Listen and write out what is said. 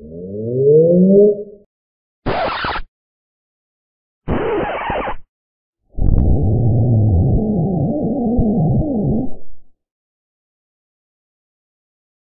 Oh.